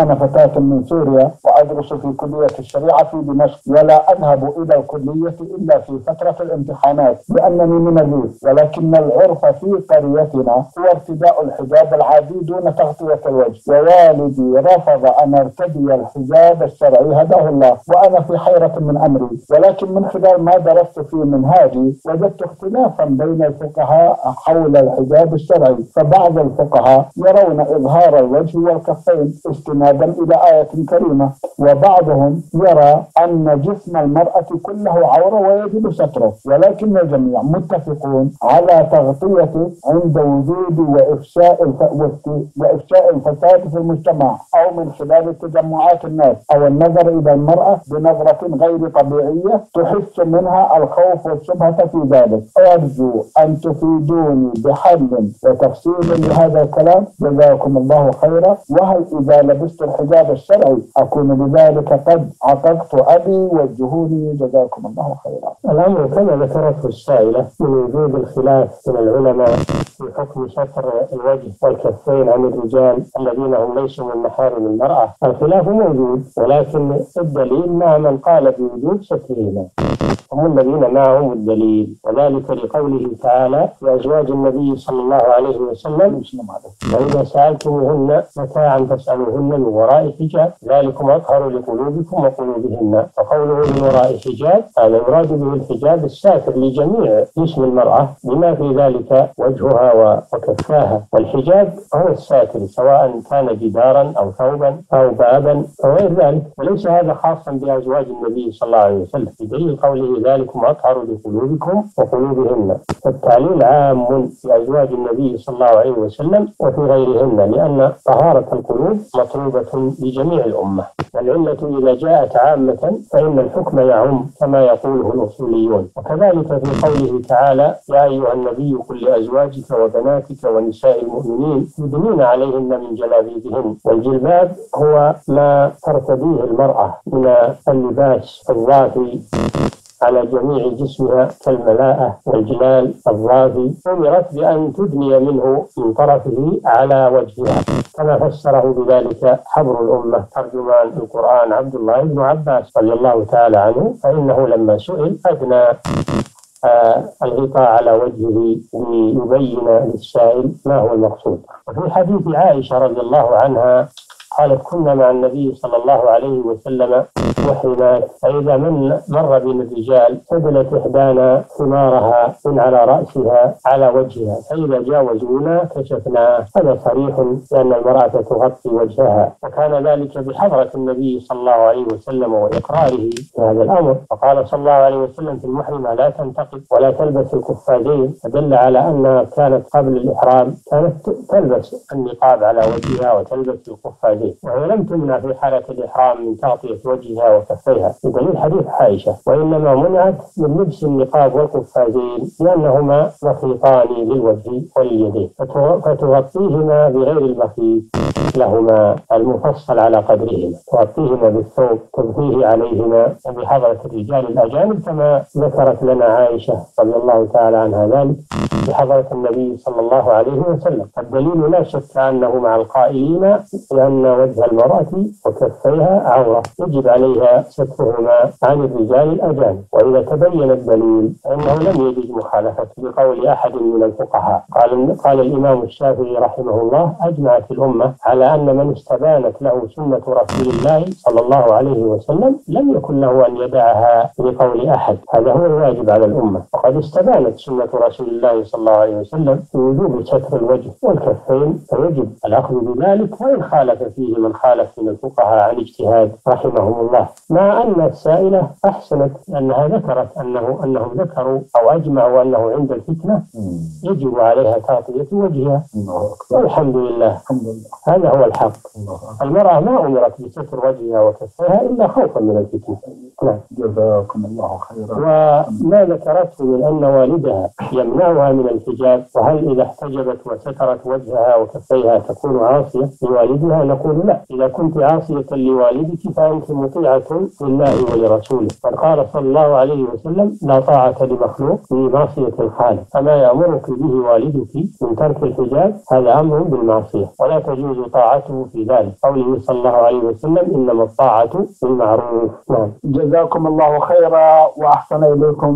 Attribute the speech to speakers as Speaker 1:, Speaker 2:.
Speaker 1: أنا فتاة من سوريا وأدرس في كلية الشريعة في دمشق ولا أذهب إلى الكلية إلا في فترة الامتحانات لأنني من الريف ولكن العرف في قريتنا هو ارتداء الحجاب العادي دون تغطية الوجه. ووالدي رفض أن أرتدي الحجاب الشرعي هداه الله وأنا في حيرة من أمري. ولكن من خلال ما درست في منهاجي وجدت اختلافا بين الفقهاء حول الحجاب الشرعي. فبعض الفقهاء يرون إظهار الوجه والكفين استنادا إلى آية كريمة وبعضهم يرى أن جسم المرأة كله عورة ويجب ستره ولكن الجميع متفقون على تغطيته عند وجود وإفشاء وإفشاء الفساد في المجتمع أو من خلال تجمعات الناس. أو النظر إلى المرأة بنظرة غير طبيعية تحس منها الخوف والشبهة في ذلك. أرجو أن تفيدوني بحل وتفصيل لهذا الكلام. جزاكم الله خيرا. وهل إذا لبست الحجاب الشرعي. أكون بذلك قد عتقت أبي وجهوني جزاكم الله خيرا.
Speaker 2: الأمر كما ذكرته السائلة من وجود الخلاف من العلماء في حكم ستر الوجه والكفين عن الرجال الذين هم ليسوا من محارم المرأة. الخلاف موجود ولكن الدليل مع من قال بوجوب سترهما هم الذين معهم الدليل وذلك لقوله تعالى لأزواج النبي صلى الله عليه وسلم وإذا سألتموهن متاعا فاسألوهن من وراء حجاب. ذلكم أطهر لقلوبكم وقلوبهن. وقوله من وراء حجاب هذا يراد به الحجاب الساتر لجميع جسم المرأة بما في ذلك وجهها وكفاها. والحجاب هو الساتر سواء كان جدارا أو ثوبا أو بابا أو غير ذلك. وليس هذا خاصا بأزواج النبي صلى الله عليه وسلم. بدليل قوله ذلكم أطهر لقلوبكم وقلوبهن. فالتعليل عام في أزواج النبي صلى الله عليه وسلم وفي غيرهن لأن طهارة القلوب مطلوبة لجميع الأمة. والعلة إذا جاءت عامة فإن الحكم يعم كما يقوله الأصوليون. وكذلك في قوله تعالى يا أيها النبي قل لأزواجك وبناتك ونساء المؤمنين يدنين عليهن من جلابيبهن. والجلباب هو ما ترتديه المرأة من اللباس الظافي على جميع جسمها كالملاءة والجلال الظافي أمرت بأن تدني منه من طرفه على وجهها. كما فسره بذلك حبر الأمة. ترجمان القرآن عبد الله بن عباس رضي الله تعالى عنه فإنه لما سئل أدنى آه الغطاء على وجهه ليبين للسائل ما هو المقصود. وفي حديث عائشة رضي الله عنها قالت كنا مع النبي صلى الله عليه وسلم محرمات فإذا من مر بنا الرجال سدلت إحدانا ثمارها من على رأسها على وجهها فإذا جاوزونا كشفنا هذا صريح لأن المرأة تغطي وجهها. وكان ذلك بحضرة النبي صلى الله عليه وسلم وإقراره في هذا الأمر. فقال صلى الله عليه وسلم في المحرمة لا تنتقد ولا تلبس القفازين فدل على أنها كانت قبل الإحرام كانت تلبس النقاب على وجهها وتلبس القفازين وهي لم تمنع في حالة الإحرام من تغطية وجهها وكفيها. بدليل حديث عائشة وإنما منعت من لبس النقاب والقفازين لأنهما مخيطان للوجه ولليدين فتغطيهما بغير المخيط لهما المفصل على قدرهما. تغطيهما بالثوب تضفيه عليهما بحضرة الرجال الأجانب كما ذكرت لنا عائشة رضي الله تعالى عنها ذلك بحضرة النبي صلى الله عليه وسلم. الدليل لا شك أنه مع القائلين وجه المرأة وكفيها عورة. يجب عليها سترهما عن الرجال الأجانب. وإذا تبين الدليل فإنه لم يجد مخالفة بقول أحد من الفقهاء. قال قال الإمام الشافعي رحمه الله أجمعت الأمة على أن من استبانت له سنة رسول الله صلى الله عليه وسلم لم يكن له أن يدعها لقول أحد. هذا هو الواجب على الأمة. وقد استبانت سنة رسول الله صلى الله عليه وسلم في وجوب ستر الوجه والكفين فيجب الأخذ بذلك وإن خالف فيه من خالف من الفقهاء عن اجتهاد رحمهم الله. مع أن السائلة أحسنت أنها ذكرت أنه أنهم ذكروا أو أجمعوا أنه عند الفتنة يجب عليها تغطية وجهها. والحمد لله. هذا هو الحق. المرأة ما أمرت بستر وجهها وكفها إلا خوفا من الفتنة.
Speaker 1: نعم. جزاكم الله خيرا.
Speaker 2: وما ذكرته من أن والدها يمنعها من الحجاب وهل إذا احتجبت وسترت وجهها وكفيها تكون عاصية لوالدها؟ نقول يقول لا إذا كنت عاصية لوالدك فأنت مطيعة لله ولرسوله. قد قال صلى الله عليه وسلم لا طاعة لمخلوق في معصية الخالق فما يأمرك به والدك من ترك الحجاب هذا أمر بالمعصية ولا تجوز طاعته في ذلك. قوله صلى الله عليه وسلم إنما الطاعة بالمعروف. نعم.
Speaker 1: جزاكم الله خيرا وأحسن إليكم.